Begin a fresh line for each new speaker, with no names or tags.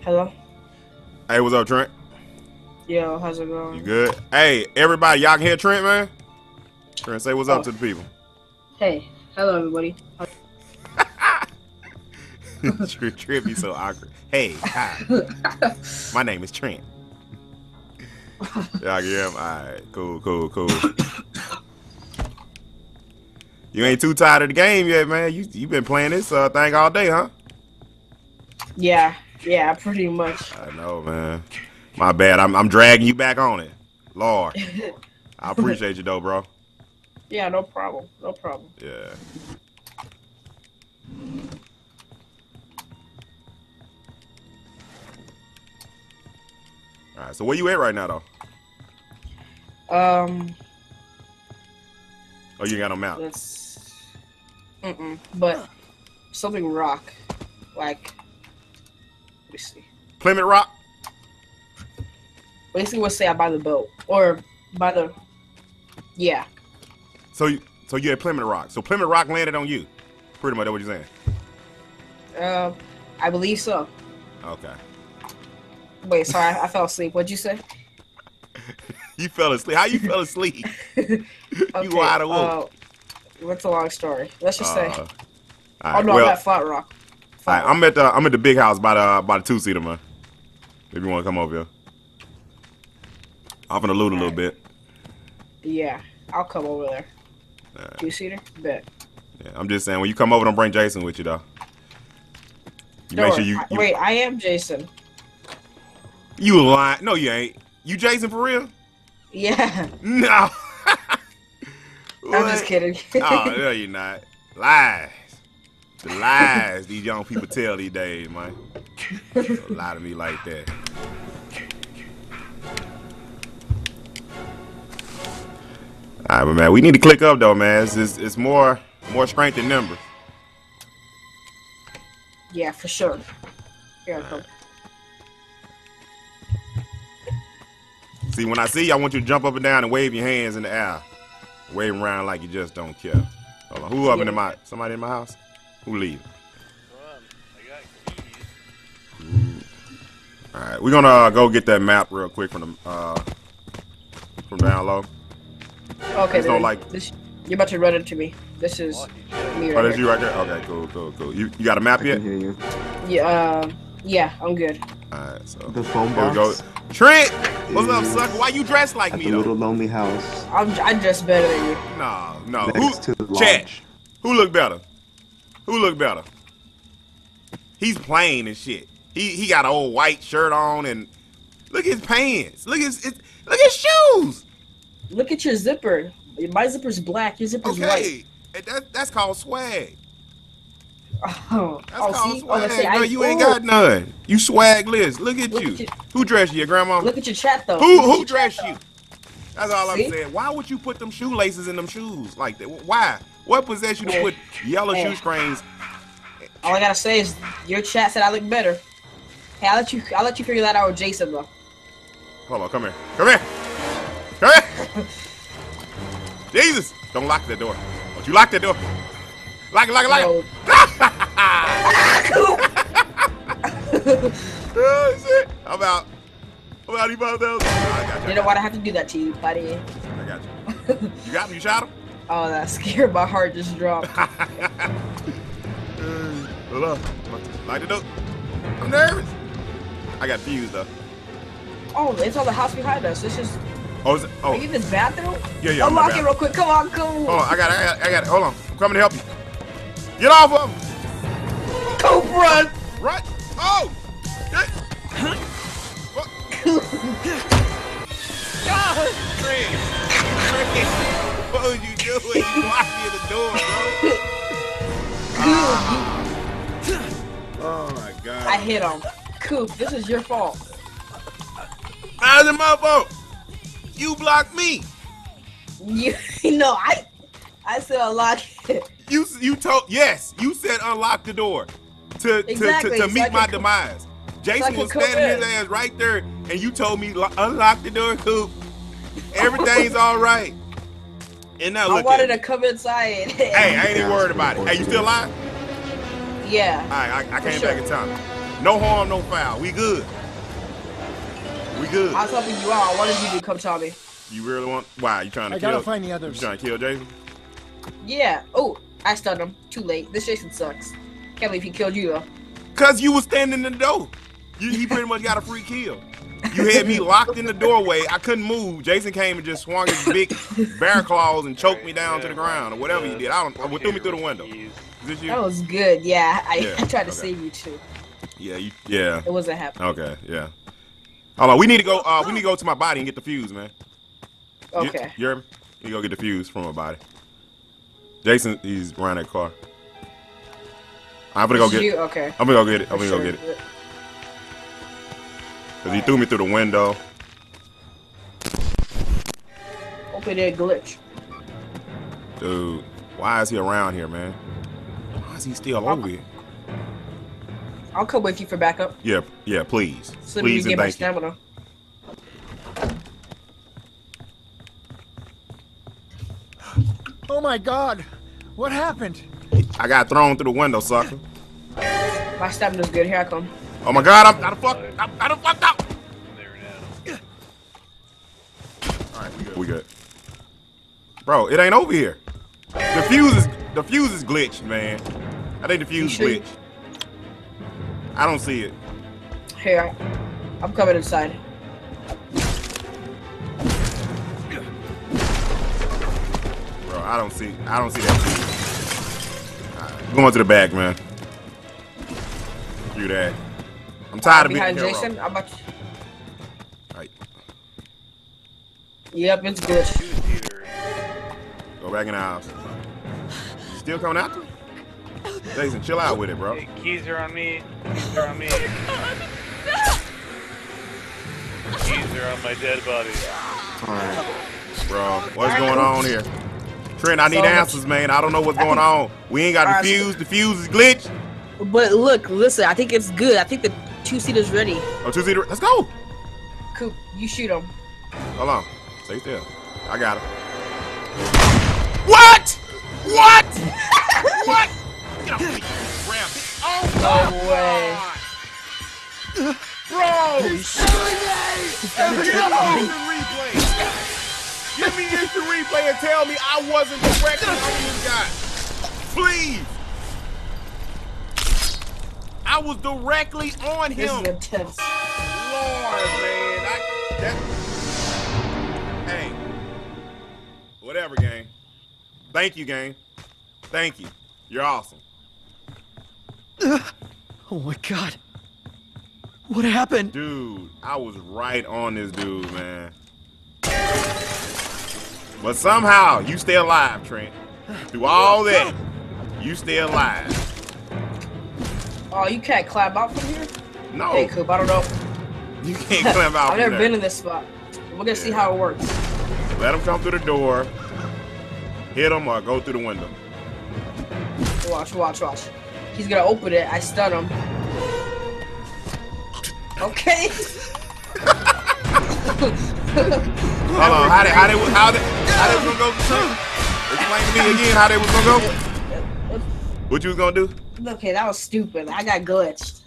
Hello.
Hey, what's up, Trent?
Yo, how's it going?
You good? Hey, everybody, y'all can hear Trent, man? Trent, say what's up
Oh.
to the people.
Hey, hello everybody.
Trent, Trent be so awkward. Hey, hi. My name is Trent. Y'all can hear him? Alright, cool, cool, cool. You ain't too tired of the game yet, man. You you been playing this uh, thing all day, huh?
yeah, yeah, pretty much.
I know, man. My bad. I'm I'm dragging you back on it. Lord. I appreciate you though, bro.
yeah, no problem, no problem.
Yeah. All right. So where you at right now, though?
Um,
Oh, you got no map.
let's. Mm-mm. But something rock, like. Me.
Plymouth Rock.
Basically, we'll say I buy the boat or buy the. Yeah,
So you so you at Plymouth Rock. So Plymouth Rock landed on you. Pretty much. That's what you're saying.
uh, I believe so.
Okay.
Wait, sorry, I, fell asleep. What'd you say?
You fell asleep. How you fell asleep?
Okay,
you wide awake.
uh, What's a long story? Let's just say.
Uh, all
oh no,
well,
I'm at Flat Rock.
Right, I'm at the I'm at the big house by the by the two seater, man. If you want to come over here. I'm gonna loot a little bit.
Yeah, I'll come over there.
Alright.
Two seater? Bet.
Yeah, I'm just saying when you come over, don't bring Jason with you though. You make sure you, you
Wait, I am Jason.
you lying. No, you ain't. You Jason for real?
Yeah,
No.
I'm just kidding.
oh, no, you're not. Lies. The lies these young people tell these days, man. Don't lie to me like that. All right, but man, we need to click up though, man. It's, it's, it's more more strength in numbers.
yeah, for sure. Here I come.
See, when I see you, I want you to jump up and down and wave your hands in the air. Wave around like you just don't care. Hold on. Who up in
Yeah.
my somebody in my house? Who leave?
I got keys.
Alright, we're gonna uh, go get that map real quick from the uh from down low.
Okay,
Just don't like-
this. You're about to run into me. This is
Lucky shit.
me
Oh,
right
that's
here.
you right there? Okay, cool, cool, cool. You you got a map
I
yet?
can hear you.
Yeah, uh, yeah, I'm good.
Alright, so
The phone
here we go. Trent! What's up, sucker? Why you dressed like
At
me
the
though?
little lonely house
I'm I dress better than you.
No, no.
next
Who
to the
Chat. Who look better? Who look better? He's plain and shit. He he got an old white shirt on and look at his pants. Look at his, his look at his shoes.
Look at your zipper. My zipper's black. Your zipper's white.
Okay. And That, that's called swag.
Oh,
That's
oh,
called
see? Oh,
swag.
see.
no,
I,
you ain't
ooh,
got none. You swagless. Look at
Look
you.
at you.
Who dressed you, your grandma?
Look at your chat though.
Who
Look
who dressed you? That's all I'm saying. Why would you put them shoelaces in them shoes like that? Why? What possessed you to put yellow
Hey.
shoe strings?
All I gotta say is your chat said I look better. Hey, I'll let you. I'll let you figure that out with Jason though.
Hold on, come here. Come here. Come here. Jesus! Don't lock that door. Don't you lock that door. Lock it, lock it, lock
No.
it. oh, shit. I'm out. I'm out. You about those? I got you.
You know why I have to do that to you, buddy?
I got you. You got him? You shot him?
Oh, that scared my heart just dropped.
Hold on. Light it up. I'm nervous. I got fused though.
Oh, it's on the house behind us. This is.
Oh, is it? Oh,
Are you in this bathroom?
yeah, yeah. I'm
Unlock it real quick. Come on, come
Hold on. I got it. I got it. I got it. Hold on. I'm coming to help you. Get off of him.
Go run.
Run. Oh! Hey. What? God! Fred! Fred! Was you doing? You locked me in the door, bro. Ah. Oh my god.
I hit him. Coop, this is your fault.
How's it my fault? You blocked me.
You, know, I, I said unlock it.
You you told yes. You said unlock the door to to,
Exactly,
to, to
so
meet
I
my demise. Jason was standing his ass right there, and you told me unlock the door, Coop. Everything's all right. And now
I
look
wanted
at
to come inside.
Hey, I ain't even worried about it. Hey, you still alive?
yeah.
All right, I, I came
sure.
back in time. No harm, no foul. We good. We good.
I was helping you out. I wanted you to come tell me.
You really want? Why? You trying to
I
kill?
gotta find the
You
others.
trying to kill Jason?
Yeah. Oh, I stunned him. Too late. This Jason sucks. Can't believe he killed you though.
Cause you was standing in the door. You, he pretty much got a free kill. You had me locked in the doorway. I couldn't move. Jason came and just swung his big bear claws and choked me down to the ground or whatever he did. I don't. I threw me through the window. Is this you?
That was good. Yeah. I,
Yeah,
I tried to
okay.
save you too.
Yeah. You, yeah.
It wasn't happening.
Okay. Yeah. Hold on. We need to go. Uh, we need to go to my body and get the fuse, man.
Okay.
You, me? You go get the fuse from my body. Jason, he's around that car. I'm gonna go get.
you? Okay.
I'm gonna go get it. I'm gonna
Sure.
go get it. Cause he threw me through the window.
Hopefully that glitch.
Dude, why is he around here, man? Why is he still over here?
I'll come with you for backup.
Yeah, yeah, please.
So we
please
can
and
get my
you.
stamina.
Oh my god! What happened?
I got thrown through the window, sucker.
My stamina's good. Here I come.
Oh my god, I'm out of fuck. I'm out of fucked up. All right, we good. We good. Bro, it ain't over here. The fuse is the fuse is glitched, man. I think the fuse is glitched. I don't see it.
Here, I'm coming inside.
Bro, I don't see I don't see that fuse. All right, going to the back, man. Do that. I'm tired of being
Behind
hero.
Jason. I'm about to...
All right,
Yep, it's
good.
Go back in the house. You still coming after? me? Jason, chill out with it, bro.
Hey, keys are on me. Keys are on me. Keys are on my dead body.
Bro, what's going on here? Trent, I need
So
answers, man. I don't know what's going on. We ain't got
Alright,
the fuse. The fuse is glitched.
But look, listen. I think it's good. I think the two seater's ready.
Oh, two seater. Let's go.
Coop, you shoot him.
Hold on. Stay still. I got him. What? What? what? Get off me. Grab it. Oh,
No way.
God. Bro. Give me instant replay. Give me instant replay and tell me I wasn't directly on this guy. Please. I was directly on him.
This
him.
is intense.
Lord, man. I, that, hey. Whatever, gang. Thank you, gang. Thank you. You're awesome.
Oh my god. What happened?
Dude, I was right on this dude, man. But somehow, you stay alive, Trent. Through all that, you stay alive.
Oh, you can't climb out from here?
No,
Hey, Coop, I don't know.
you can't climb out
I've never
there.
been in this spot. We're gonna see how it works.
Let him come through the door. Hit him or go through the window.
Watch, watch, watch. He's gonna open it. I stun him. Okay.
Hold on, how they, how they, how they, how they was gonna go? Explain to me again how they was gonna go. What you was gonna do?
Okay, that was stupid. I got glitched.